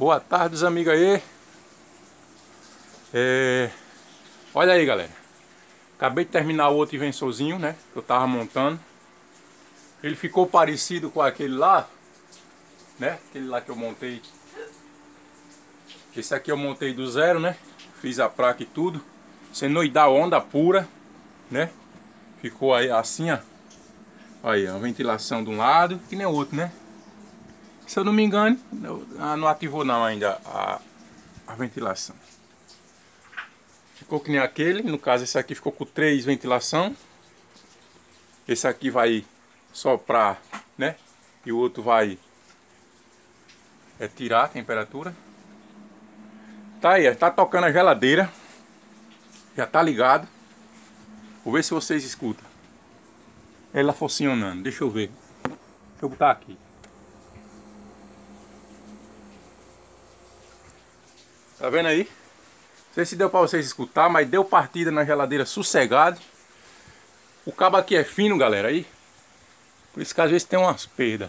Boa tarde, os amigos aí. É... Olha aí, galera. Acabei de terminar o outro invensorzinho, né? Que eu tava montando. Ele ficou parecido com aquele lá, né? Aquele lá que eu montei. Esse aqui eu montei do zero, né? Fiz a placa e tudo. Senoidal onda pura, né? Ficou aí assim, ó. Aí, a ventilação de um lado, que nem o outro, né? Se eu não me engano, ah, não ativou não ainda a, a ventilação. Ficou que nem aquele, no caso esse aqui ficou com três ventilação. Esse aqui vai soprar, né? E o outro vai é, tirar a temperatura. Tá aí, tá tocando a geladeira. Já tá ligado. Vou ver se vocês escutam. Ela funcionando. Deixa eu ver. Deixa eu botar aqui. Tá vendo aí? Não sei se deu para vocês escutar, mas deu partida na geladeira sossegado. O cabo aqui é fino, galera, aí. Por isso que às vezes tem umas perdas.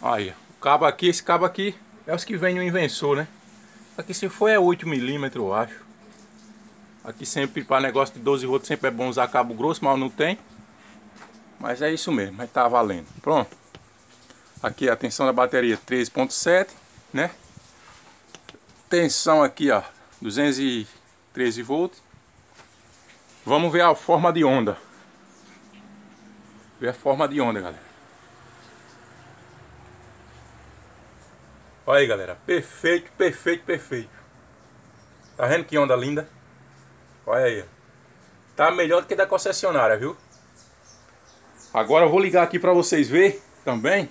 Aí, o cabo aqui, esse cabo aqui é os que vem no inversor, né? Aqui se for é 8mm, eu acho. Aqui sempre para negócio de 12 volts sempre é bom usar cabo grosso, mas não tem. Mas é isso mesmo, mas tá valendo. Pronto. Aqui a tensão da bateria 13.7, né? Tensão aqui, ó, 213 volts. Vamos ver a forma de onda. Ver a forma de onda, galera. Olha aí, galera. Perfeito, perfeito, perfeito. Tá vendo que onda linda? Olha aí. Tá melhor do que da concessionária, viu? Agora eu vou ligar aqui pra vocês verem também.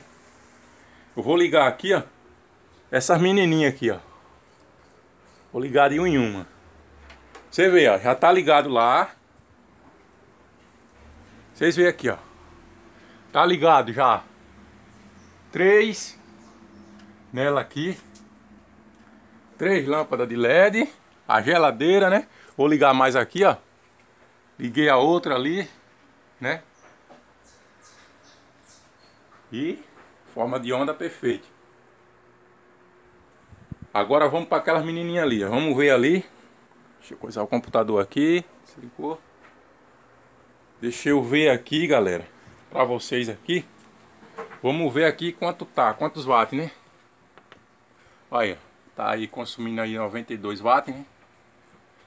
Eu vou ligar aqui, ó. Essas menininhas aqui, ó. Vou ligar de um em uma. Você vê, ó, já tá ligado lá. Vocês veem aqui, ó. Tá ligado já. Três. Nela aqui. Três lâmpadas de LED. A geladeira, né? Vou ligar mais aqui, ó. Liguei a outra ali, né? E forma de onda perfeita. Agora vamos para aquelas menininhas ali. Vamos ver ali. Deixa eu coisar o computador aqui. Desligou. Deixa eu ver aqui, galera. Para vocês aqui. Vamos ver aqui quanto tá, quantos watts, né? Olha, tá aí consumindo aí 92 watts, né?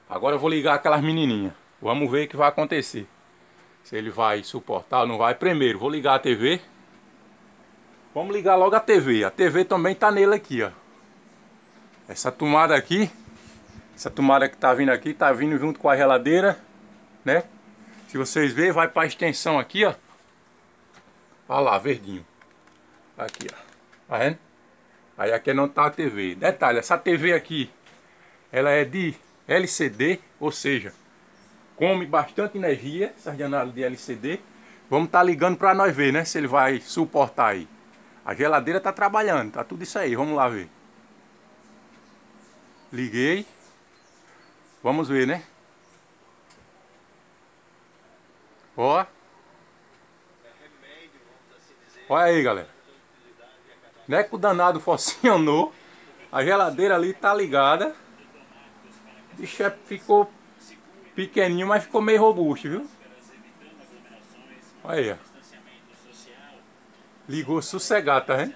Agora eu vou ligar aquelas menininhas. Vamos ver o que vai acontecer. Se ele vai suportar ou não vai. Primeiro, vou ligar a TV. Vamos ligar logo a TV. A TV também tá nele aqui, ó. Essa tomada aqui, essa tomada que tá vindo aqui, tá vindo junto com a geladeira, né? Se vocês verem, vai para a extensão aqui, ó. Olha lá, verdinho. Aqui, ó. Tá vendo? Aí aqui não tá a TV. Detalhe, essa TV aqui, ela é de LCD, ou seja, come bastante energia, essas janelas de LCD. Vamos estar tá ligando para nós ver, né? Se ele vai suportar aí. A geladeira tá trabalhando, tá tudo isso aí. Vamos lá ver. Liguei. Vamos ver, né? Ó. Olha aí, galera. Não é que o danado funcionou. A geladeira ali tá ligada. O bicho é, ficou pequenininho, mas ficou meio robusto, viu? Olha aí, ó. Ligou sossegado, tá?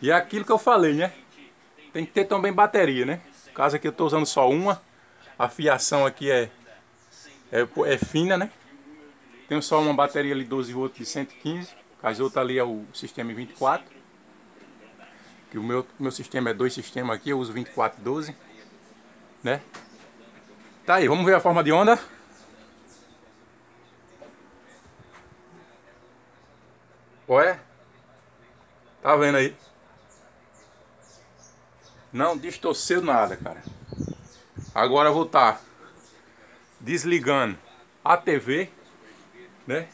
E é aquilo que eu falei, né? Tem que ter também bateria, né? No caso aqui eu estou usando só uma. A fiação aqui é, é, é, fina, né? Tenho só uma bateria ali 12 volts de 115. Caso outra ali é o sistema 24. Que o meu, meu sistema é dois sistemas aqui, eu uso 24 12. Né? Tá aí, vamos ver a forma de onda. Olha. Tá vendo aí? Não distorceu nada, cara. Agora eu vou estar tá desligando a TV, né?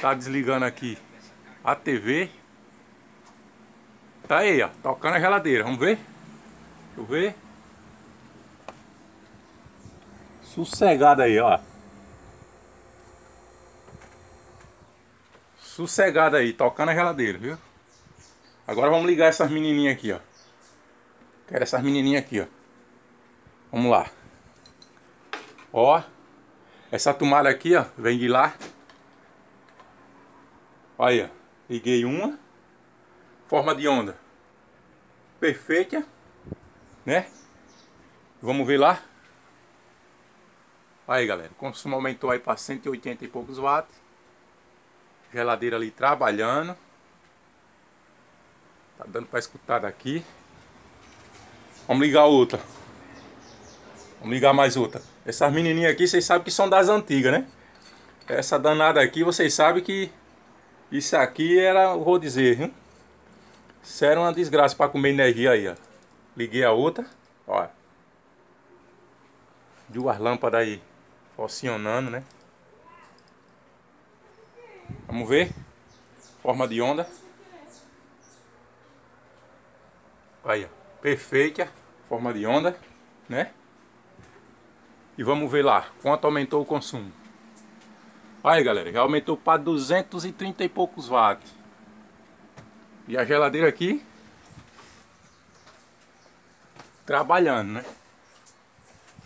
Tá desligando aqui a TV. Tá aí, ó, tocando a geladeira. Vamos ver? Deixa eu ver. Sossegado aí, ó. Sossegado aí, tocando a geladeira, viu? Agora vamos ligar essas menininhas aqui, ó. Quero essas menininhas aqui, ó. Vamos lá. Ó. Essa tomada aqui, ó, vem de lá. Olha, liguei uma. Forma de onda. Perfeita. Né? Vamos ver lá. Aí galera, o consumo aumentou aí para 180 e poucos watts. Geladeira ali trabalhando. Tá dando para escutar daqui. Vamos ligar outra. Vamos ligar mais outra. Essas menininhas aqui, vocês sabem que são das antigas, né? Essa danada aqui, vocês sabem que isso aqui era, vou dizer, viu? Isso era uma desgraça para comer energia aí, ó. Liguei a outra, ó. Duas lâmpadas aí funcionando, né? Vamos ver. Forma de onda. Aí, ó. Perfeita. Forma de onda, né? E vamos ver lá quanto aumentou o consumo. Aí galera, já aumentou para 230 e poucos watts. E a geladeira aqui trabalhando, né?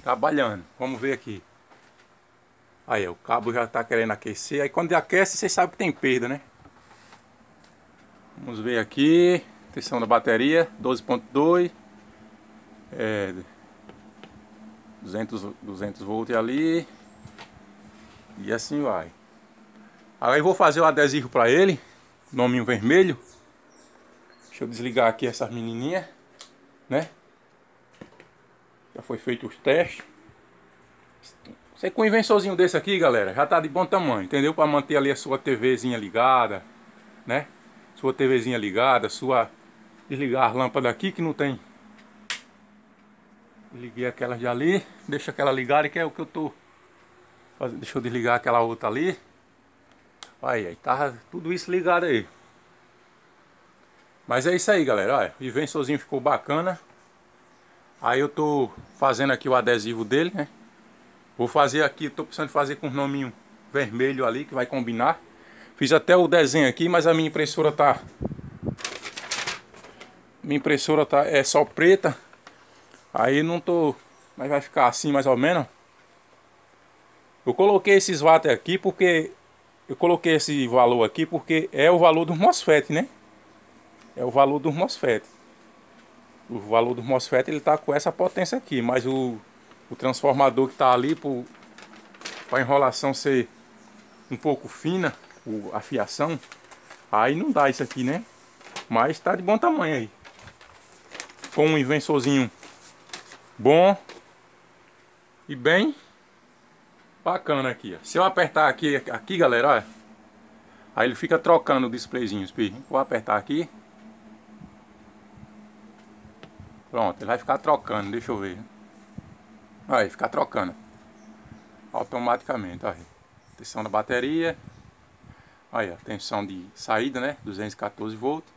Trabalhando. Vamos ver aqui. Aí, o cabo já está querendo aquecer. Aí quando aquece, vocês sabem que tem perda, né? Vamos ver aqui. Tensão da bateria, 12.2. É, 200, 200 volts ali. E assim vai. Aí vou fazer o adesivo para ele. Nominho vermelho. Deixa eu desligar aqui essas menininhas. Né? Já foi feito os testes. Você com um invensorzinho desse aqui, galera, já tá de bom tamanho, entendeu? Para manter ali a sua TVzinha ligada, né? Sua TVzinha ligada, sua... Desligar as lâmpadas aqui que não tem. Liguei aquela de ali, deixa aquela ligada que é o que eu tô... Deixa eu desligar aquela outra ali. Aí, aí tá tudo isso ligado aí. Mas é isso aí, galera. Olha, o invensorzinho ficou bacana. Aí eu tô fazendo aqui o adesivo dele, né? Vou fazer aqui, estou precisando fazer com o nominho vermelho ali, que vai combinar. Fiz até o desenho aqui, mas a minha impressora tá... Minha impressora tá, é só preta. Aí não tô... Mas vai ficar assim mais ou menos. Eu coloquei esses watts aqui porque... Eu coloquei esse valor aqui porque é o valor do MOSFET, né? É o valor do MOSFET. O valor do MOSFET ele tá com essa potência aqui, mas o o transformador que está ali para a enrolação ser um pouco fina, a fiação, aí não dá isso aqui, né? Mas está de bom tamanho aí. Com um invensorzinho bom e bem bacana aqui. Ó. Se eu apertar aqui, aqui galera, olha, aí ele fica trocando o displayzinho. Vou apertar aqui. Pronto, ele vai ficar trocando, deixa eu ver. Aí, ficar trocando. Automaticamente, aí. Tensão da bateria. Aí, a tensão de saída, né? 214 volts.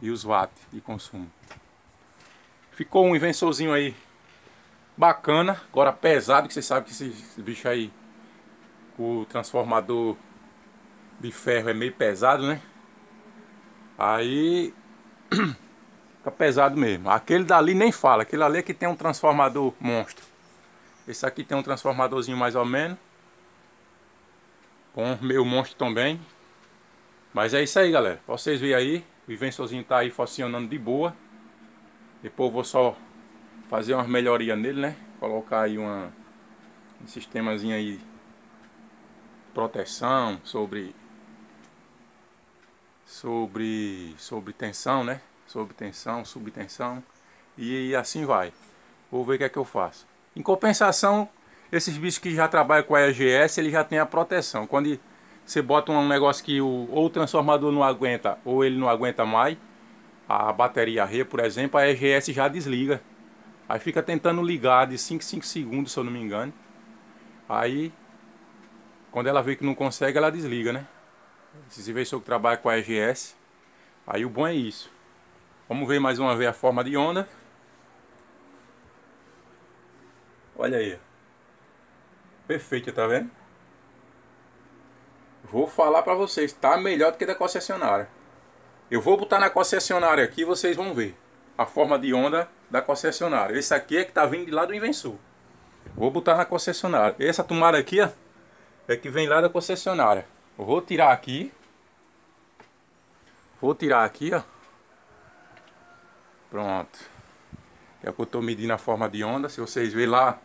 E os watts de consumo. Ficou um invensorzinho aí bacana. Agora pesado, que você sabe que esse, bicho aí, o transformador de ferro é meio pesado, né? Aí fica pesado mesmo. Aquele dali nem fala, aquele ali é que tem um transformador monstro. Esse aqui tem um transformadorzinho mais ou menos. Com meu monstro também. Mas é isso aí, galera. Pra vocês verem aí. O invensorzinho tá aí funcionando de boa. Depois vou só fazer umas melhorias nele, né? Colocar aí uma, um sistemazinho aí. Proteção sobre... Sobre... Sobre tensão, né? Sobre tensão, subtensão. E assim vai. Vou ver o que é que eu faço. Em compensação, esses bichos que já trabalham com a EGS, ele já tem a proteção. Quando você bota um negócio que o, ou o transformador não aguenta, ou ele não aguenta mais, a bateria R, por exemplo, a EGS já desliga. Aí fica tentando ligar de 5 5 segundos, se eu não me engano. Aí, quando ela vê que não consegue, ela desliga, né? Se vê se eu trabalho com a EGS, aí o bom é isso. Vamos ver mais uma vez a forma de onda. Olha aí. Perfeito, tá vendo? Vou falar pra vocês, tá melhor do que da concessionária. Eu vou botar na concessionária aqui vocês vão ver. A forma de onda da concessionária. Esse aqui é que tá vindo de lá do Invençor. Vou botar na concessionária. Essa tomada aqui, ó, é que vem lá da concessionária. Eu vou tirar aqui. Vou tirar aqui, ó. Pronto. É o que eu tô medindo a forma de onda. Se vocês verem lá,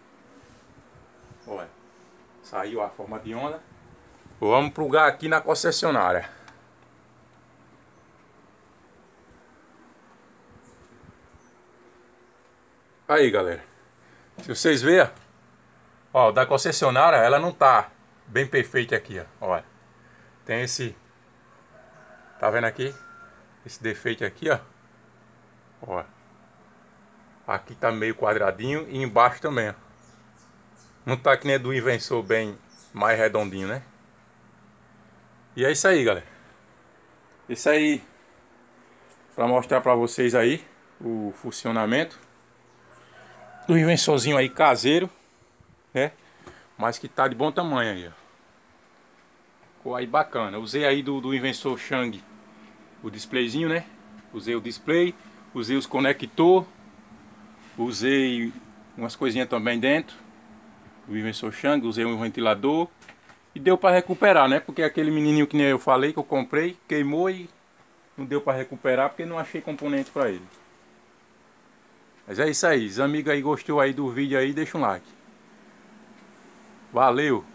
olha, saiu a forma de onda. Vamos plugar aqui na concessionária. Aí, galera. Se vocês verem, ó, da concessionária, ela não tá bem perfeita aqui, ó. Olha. Tem esse Tá vendo aqui? Esse defeito aqui, ó. Ó. Aqui tá meio quadradinho e embaixo também, ó. Não tá que nem do inventor bem mais redondinho, né? E é isso aí, galera. Isso aí para mostrar para vocês aí o funcionamento do invensorzinho aí caseiro, né? Mas que tá de bom tamanho aí, ó. Ficou aí bacana. Usei aí do, do inventor Shang o displayzinho, né? Usei o display, usei os conector, usei umas coisinhas também dentro do inventor Shang, usei um ventilador e deu para recuperar, né? Porque aquele menininho que nem eu falei que eu comprei, queimou e não deu para recuperar porque não achei componente para ele. Mas é isso aí. Os amigos aí gostou aí do vídeo aí, deixa um like. Valeu!